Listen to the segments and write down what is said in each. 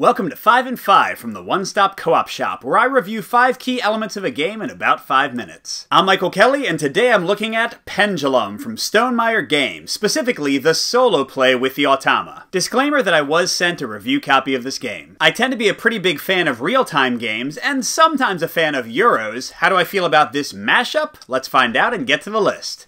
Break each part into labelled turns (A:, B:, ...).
A: Welcome to 5 and 5 from the One Stop Co op Shop, where I review 5 key elements of a game in about 5 minutes. I'm Michael Kelly, and today I'm looking at Pendulum from Stonemaier Games, specifically the solo play with the Automa. Disclaimer that I was sent a review copy of this game. I tend to be a pretty big fan of real time games, and sometimes a fan of Euros. How do I feel about this mashup? Let's find out and get to the list.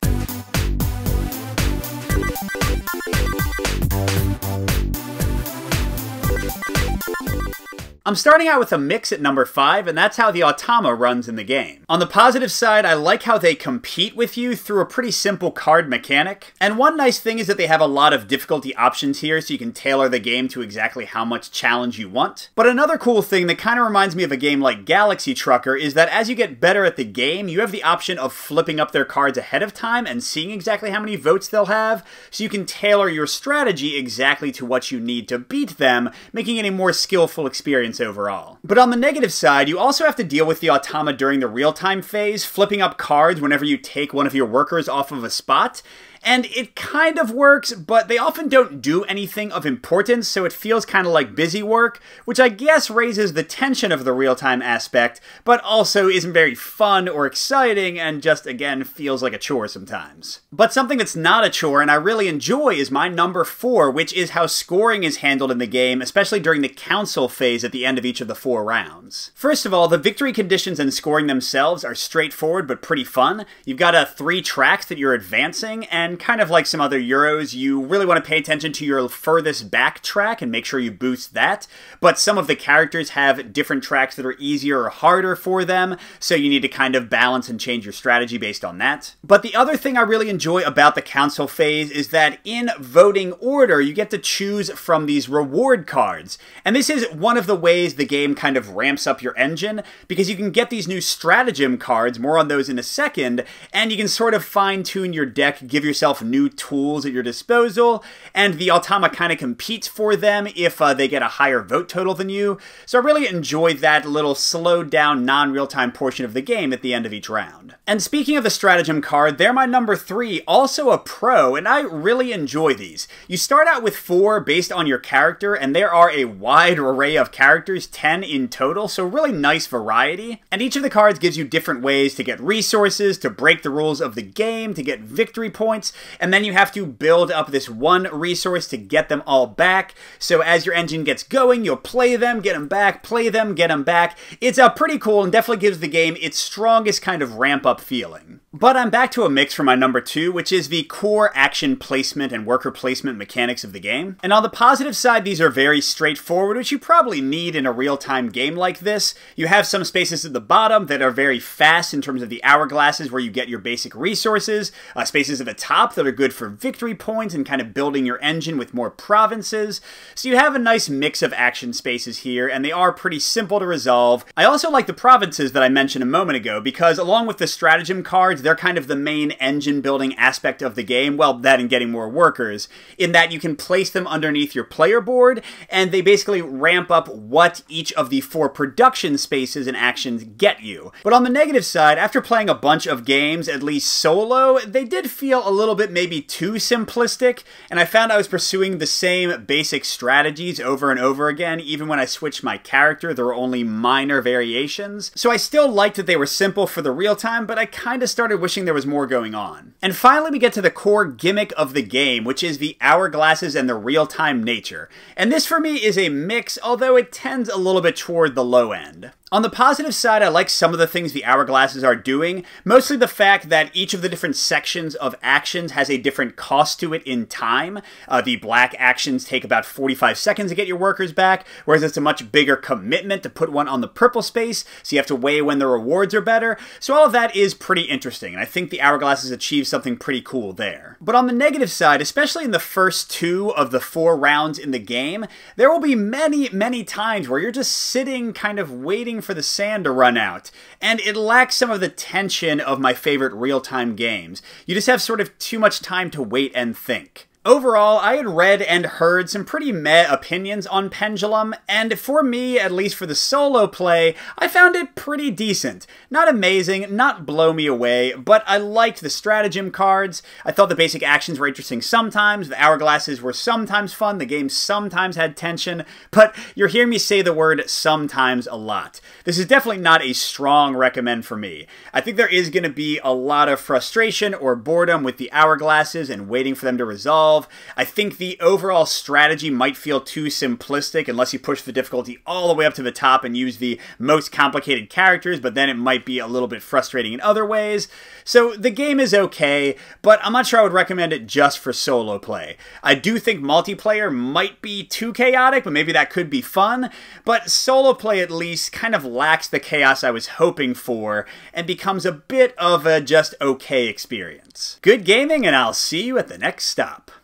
A: I'm starting out with a mix at number 5, and that's how the Automa runs in the game. On the positive side, I like how they compete with you through a pretty simple card mechanic. And one nice thing is that they have a lot of difficulty options here, so you can tailor the game to exactly how much challenge you want. But another cool thing that kind of reminds me of a game like Galaxy Trucker is that as you get better at the game, you have the option of flipping up their cards ahead of time and seeing exactly how many votes they'll have, so you can tailor your strategy exactly to what you need to beat them, making it a more skillful experience experience overall. But on the negative side, you also have to deal with the Automa during the real-time phase, flipping up cards whenever you take one of your workers off of a spot, and it kind of works, but they often don't do anything of importance, so it feels kind of like busy work, which I guess raises the tension of the real time aspect, but also isn't very fun or exciting and just, again, feels like a chore sometimes. But something that's not a chore and I really enjoy is my number four, which is how scoring is handled in the game, especially during the council phase at the end of each of the four rounds. First of all, the victory conditions and scoring themselves are straightforward but pretty fun. You've got a three tracks that you're advancing, and and kind of like some other Euros, you really want to pay attention to your furthest back track and make sure you boost that. But some of the characters have different tracks that are easier or harder for them, so you need to kind of balance and change your strategy based on that. But the other thing I really enjoy about the council phase is that in voting order, you get to choose from these reward cards. And this is one of the ways the game kind of ramps up your engine, because you can get these new stratagem cards, more on those in a second, and you can sort of fine tune your deck, give yourself yourself new tools at your disposal, and the Automa kind of competes for them if uh, they get a higher vote total than you. So I really enjoyed that little slowed down, non real time portion of the game at the end of each round. And speaking of the stratagem card, they're my number three, also a pro, and I really enjoy these. You start out with four based on your character, and there are a wide array of characters, 10 in total, so really nice variety. And each of the cards gives you different ways to get resources, to break the rules of the game, to get victory points, and then you have to build up this one resource to get them all back. So as your engine gets going, you'll play them, get them back, play them, get them back. It's uh, pretty cool and definitely gives the game its strongest kind of ramp up feeling. But I'm back to a mix for my number two, which is the core action placement and worker placement mechanics of the game. And on the positive side, these are very straightforward, which you probably need in a real-time game like this. You have some spaces at the bottom that are very fast in terms of the hourglasses where you get your basic resources, uh, spaces at the top that are good for victory points and kind of building your engine with more provinces. So you have a nice mix of action spaces here, and they are pretty simple to resolve. I also like the provinces that I mentioned a moment ago, because along with the stratagem cards, they're kind of the main engine building aspect of the game. Well, that and getting more workers, in that you can place them underneath your player board, and they basically ramp up what each of the four production spaces and actions get you. But on the negative side, after playing a bunch of games, at least solo, they did feel a little bit maybe too simplistic, and I found I was pursuing the same basic strategies over and over again, even when I switched my character, there were only minor variations. So I still liked that they were simple for the real time, but I kind of started started wishing there was more going on. And finally, we get to the core gimmick of the game, which is the hourglasses and the real-time nature. And this for me is a mix, although it tends a little bit toward the low end. On the positive side, I like some of the things the hourglasses are doing, mostly the fact that each of the different sections of actions has a different cost to it in time. Uh, the black actions take about 45 seconds to get your workers back, whereas it's a much bigger commitment to put one on the purple space, so you have to weigh when the rewards are better. So all of that is pretty interesting, and I think the hourglasses achieve something pretty cool there. But on the negative side, especially in the first two of the four rounds in the game, there will be many, many times where you're just sitting kind of waiting for the sand to run out, and it lacks some of the tension of my favorite real time games. You just have sort of too much time to wait and think. Overall, I had read and heard some pretty meh opinions on Pendulum, and for me, at least for the solo play, I found it pretty decent. Not amazing, not blow me away, but I liked the stratagem cards. I thought the basic actions were interesting sometimes, the hourglasses were sometimes fun, the game sometimes had tension, but you're hearing me say the word sometimes a lot. This is definitely not a strong recommend for me. I think there is going to be a lot of frustration or boredom with the hourglasses and waiting for them to resolve I think the overall strategy might feel too simplistic unless you push the difficulty all the way up to the top and use the most complicated characters, but then it might be a little bit frustrating in other ways. So the game is okay, but I'm not sure I would recommend it just for solo play. I do think multiplayer might be too chaotic, but maybe that could be fun, but solo play at least kind of lacks the chaos I was hoping for and becomes a bit of a just okay experience. Good gaming, and I'll see you at the next stop.